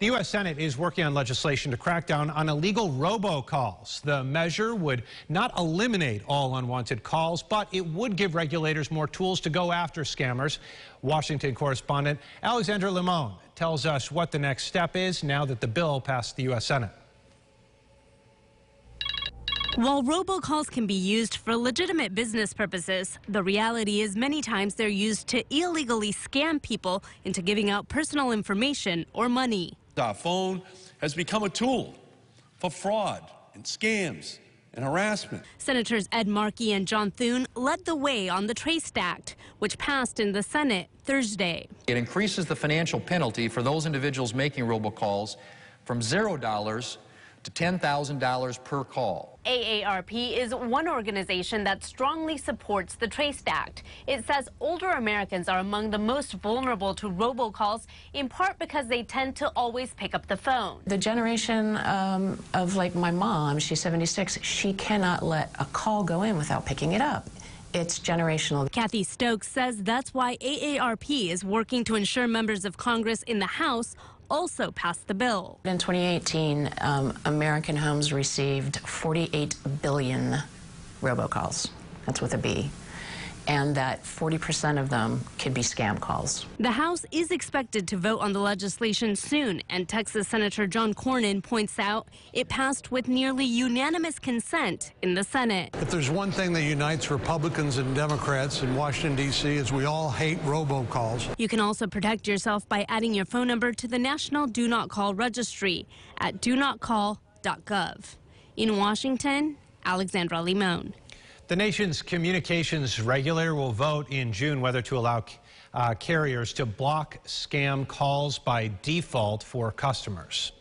The U.S. Senate is working on legislation to crack down on illegal robocalls. The measure would not eliminate all unwanted calls, but it would give regulators more tools to go after scammers. Washington correspondent Alexandra Limon tells us what the next step is now that the bill passed the U.S. Senate. While robocalls can be used for legitimate business purposes, the reality is many times they're used to illegally scam people into giving out personal information or money. Our phone has become a tool for fraud and scams and harassment. Senators Ed Markey and John Thune led the way on the TRACED Act, which passed in the Senate Thursday. It increases the financial penalty for those individuals making robocalls from $0 to $10,000 per call. AARP is one organization that strongly supports the TRACED Act. It says older Americans are among the most vulnerable to robocalls, in part because they tend to always pick up the phone. The generation um, of like my mom, she's 76, she cannot let a call go in without picking it up it's generational. Kathy Stokes says that's why AARP is working to ensure members of Congress in the House also passed the bill. In 2018, um, American homes received 48 billion robocalls. That's with a B and that 40% of them could be scam calls. The House is expected to vote on the legislation soon, and Texas Senator John Cornyn points out it passed with nearly unanimous consent in the Senate. If there's one thing that unites Republicans and Democrats in Washington, D.C., is we all hate robocalls. You can also protect yourself by adding your phone number to the National Do Not Call Registry at donotcall.gov. In Washington, Alexandra Limon. The nation's communications regulator will vote in June whether to allow uh, carriers to block scam calls by default for customers.